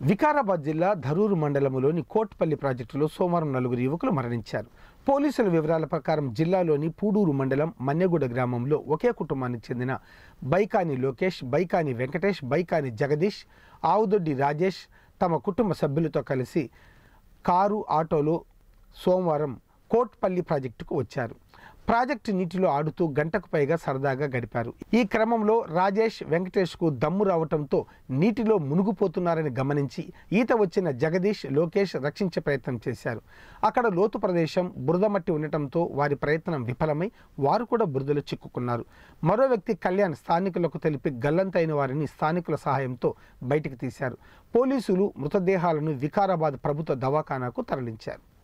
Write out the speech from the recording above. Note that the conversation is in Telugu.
వికారాబాద్ జిల్లా ధరూరు మండలంలోని కోట్పల్లి ప్రాజెక్టులో సోమవారం నలుగురు యువకులు మరణించారు. పోలీసుల వివరాల ప్రకారం జిల్లాలోని పూడూరు మండలం మన్నెగూడ గ్రామంలో ఒకే కుటుంబానికి చెందిన బైకాని లోకేష్ బైకాని వెంకటేష్ బైకాని జగదీష్ ఆవుదొడ్డి రాజేష్ తమ కుటుంబ సభ్యులతో కలిసి కారు ఆటోలో సోమవారం కోట్పల్లి ప్రాజెక్టుకు వచ్చారు. ప్రాజెక్టు నీటిలో ఆడుతూ గంటకు పైగా సరదాగా గడిపారు. ఈ క్రమంలో రాజేష్ వెంకటేష్కు దమ్ము రావటంతో నీటిలో మునిగిపోతున్నారని గమనించి ఈత వచ్చిన జగదీష్ లోకేష్ రక్షించే ప్రయత్నం చేశారు. అక్కడ లోతు ప్రదేశం బురద మట్టి ఉండటంతో వారి ప్రయత్నం విఫలమై వారు కూడా బురదలో చిక్కుకున్నారు. మరో వ్యక్తి కళ్యాణ్ స్థానికులకు తెలిపి గల్లంతైన వారిని స్థానికుల సహాయంతో బయటికి తీశారు. పోలీసులు మృతదేహాలను వికారాబాద్ ప్రభుత్వ దవాఖానాకు తరలించారు.